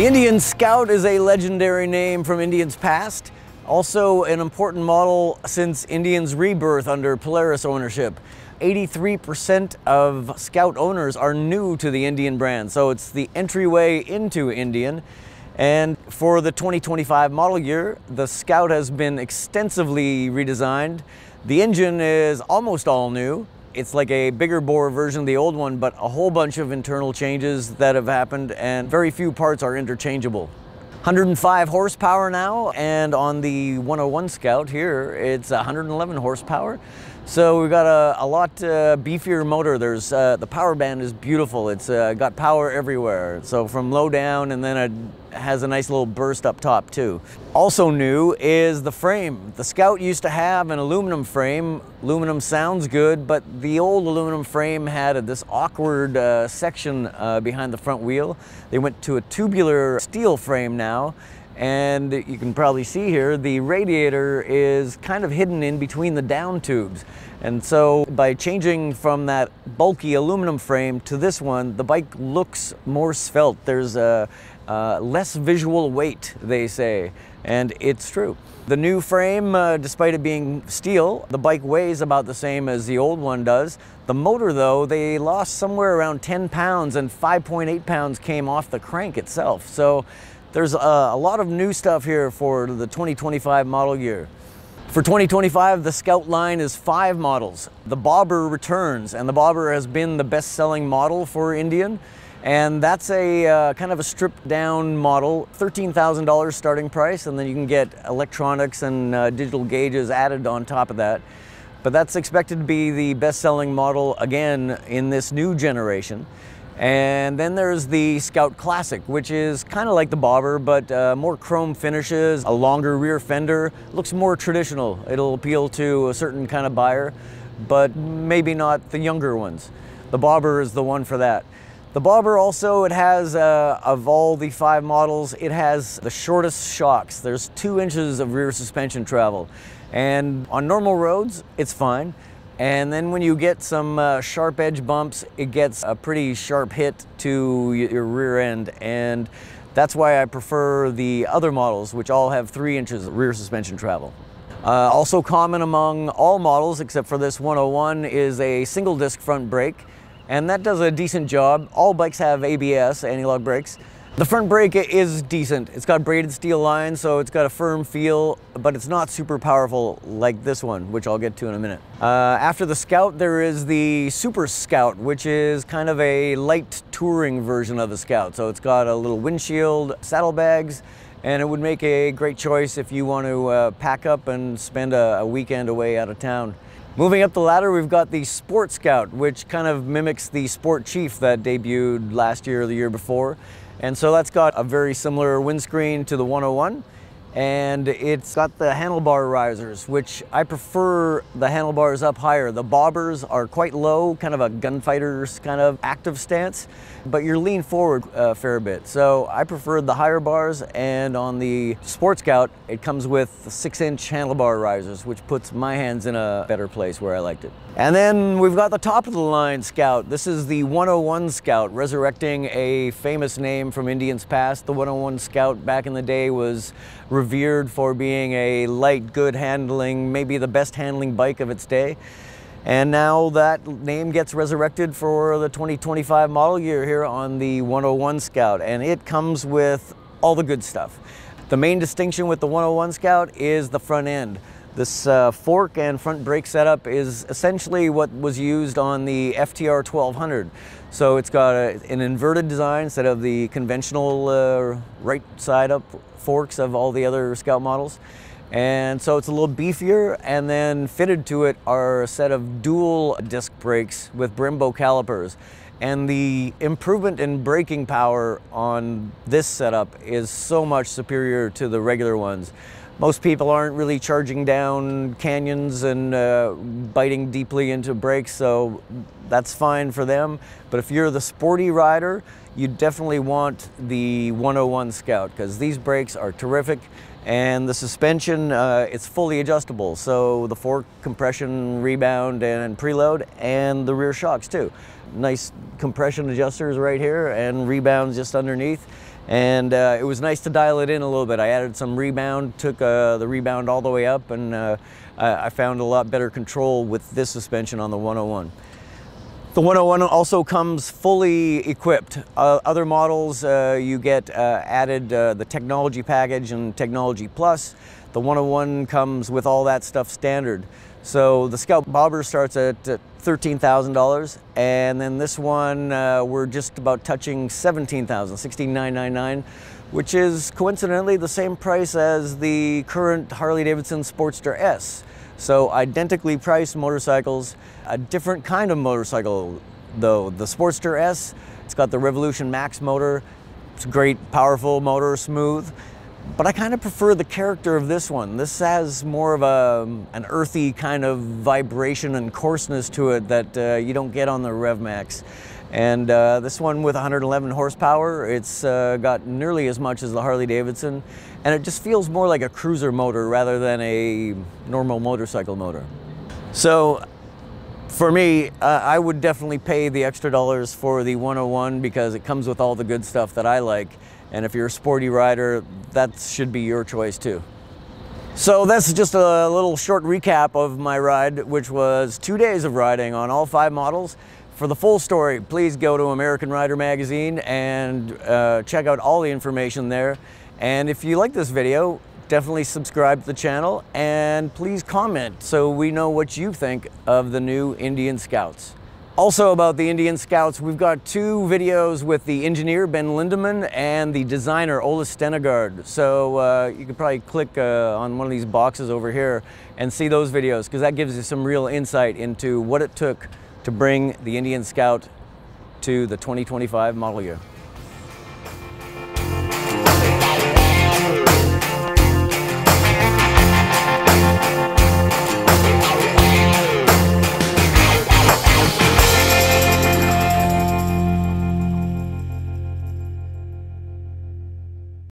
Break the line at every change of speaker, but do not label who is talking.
The Indian Scout is a legendary name from Indians past, also an important model since Indians' rebirth under Polaris ownership. 83% of Scout owners are new to the Indian brand, so it's the entryway into Indian. And for the 2025 model year, the Scout has been extensively redesigned. The engine is almost all new. It's like a bigger bore version of the old one, but a whole bunch of internal changes that have happened and very few parts are interchangeable. 105 horsepower now, and on the 101 Scout here, it's 111 horsepower. So we've got a, a lot uh, beefier motor. There's uh, the power band is beautiful. It's uh, got power everywhere. So from low down, and then it has a nice little burst up top too. Also new is the frame. The Scout used to have an aluminum frame. Aluminum sounds good, but the old aluminum frame had this awkward uh, section uh, behind the front wheel. They went to a tubular steel frame now and you can probably see here, the radiator is kind of hidden in between the down tubes. And so by changing from that bulky aluminum frame to this one, the bike looks more svelte. There's a, uh, less visual weight, they say, and it's true. The new frame, uh, despite it being steel, the bike weighs about the same as the old one does. The motor though, they lost somewhere around 10 pounds and 5.8 pounds came off the crank itself. So there's a, a lot of new stuff here for the 2025 model year. For 2025, the Scout line is five models. The Bobber returns, and the Bobber has been the best-selling model for Indian. And that's a uh, kind of a stripped down model, $13,000 starting price, and then you can get electronics and uh, digital gauges added on top of that. But that's expected to be the best-selling model again in this new generation. And then there's the Scout Classic, which is kind of like the Bobber, but uh, more chrome finishes, a longer rear fender, looks more traditional. It'll appeal to a certain kind of buyer, but maybe not the younger ones. The Bobber is the one for that. The Bobber also, it has, uh, of all the five models, it has the shortest shocks. There's two inches of rear suspension travel. And on normal roads, it's fine. And then when you get some uh, sharp edge bumps, it gets a pretty sharp hit to your rear end. And that's why I prefer the other models, which all have three inches of rear suspension travel. Uh, also common among all models, except for this 101, is a single disc front brake. And that does a decent job. All bikes have ABS, anti-lock brakes. The front brake is decent. It's got braided steel lines, so it's got a firm feel, but it's not super powerful like this one, which I'll get to in a minute. Uh, after the Scout, there is the Super Scout, which is kind of a light touring version of the Scout. So it's got a little windshield, saddlebags, and it would make a great choice if you want to uh, pack up and spend a, a weekend away out of town. Moving up the ladder, we've got the Sport Scout, which kind of mimics the Sport Chief that debuted last year or the year before. And so that's got a very similar windscreen to the 101 and it's got the handlebar risers, which I prefer the handlebars up higher. The bobbers are quite low, kind of a gunfighter's kind of active stance, but you're lean forward uh, a fair bit. So I prefer the higher bars, and on the Sport Scout, it comes with six inch handlebar risers, which puts my hands in a better place where I liked it. And then we've got the top of the line Scout. This is the 101 Scout, resurrecting a famous name from Indians past. The 101 Scout back in the day was revered for being a light, good handling, maybe the best handling bike of its day. And now that name gets resurrected for the 2025 model year here on the 101 Scout, and it comes with all the good stuff. The main distinction with the 101 Scout is the front end. This uh, fork and front brake setup is essentially what was used on the FTR 1200. So it's got a, an inverted design instead of the conventional uh, right side up forks of all the other Scout models. And so it's a little beefier and then fitted to it are a set of dual disc brakes with Brembo calipers. And the improvement in braking power on this setup is so much superior to the regular ones. Most people aren't really charging down canyons and uh, biting deeply into brakes, so that's fine for them. But if you're the sporty rider, you definitely want the 101 Scout because these brakes are terrific and the suspension, uh, it's fully adjustable. So the fork compression, rebound, and preload, and the rear shocks too. Nice compression adjusters right here and rebounds just underneath. And uh, it was nice to dial it in a little bit. I added some rebound, took uh, the rebound all the way up, and uh, I found a lot better control with this suspension on the 101. The 101 also comes fully equipped. Other models, uh, you get uh, added uh, the technology package and technology plus. The 101 comes with all that stuff standard. So the Scout Bobber starts at $13,000 and then this one uh, we're just about touching $17,000, $16,999 which is coincidentally the same price as the current Harley-Davidson Sportster S. So identically priced motorcycles, a different kind of motorcycle though. The Sportster S, it's got the Revolution Max motor. It's a great, powerful motor, smooth. But I kind of prefer the character of this one. This has more of a, an earthy kind of vibration and coarseness to it that uh, you don't get on the RevMax. And uh, this one with 111 horsepower, it's uh, got nearly as much as the Harley Davidson, and it just feels more like a cruiser motor rather than a normal motorcycle motor. So for me, uh, I would definitely pay the extra dollars for the 101 because it comes with all the good stuff that I like. And if you're a sporty rider, that should be your choice too. So that's just a little short recap of my ride, which was two days of riding on all five models. For the full story, please go to American Rider Magazine and uh, check out all the information there. And if you like this video, definitely subscribe to the channel and please comment so we know what you think of the new Indian Scouts. Also about the Indian Scouts, we've got two videos with the engineer Ben Lindemann and the designer Ola Stenegard. So uh, you can probably click uh, on one of these boxes over here and see those videos because that gives you some real insight into what it took to bring the Indian Scout to the 2025 model year.